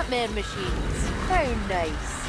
Batman machines. Very nice.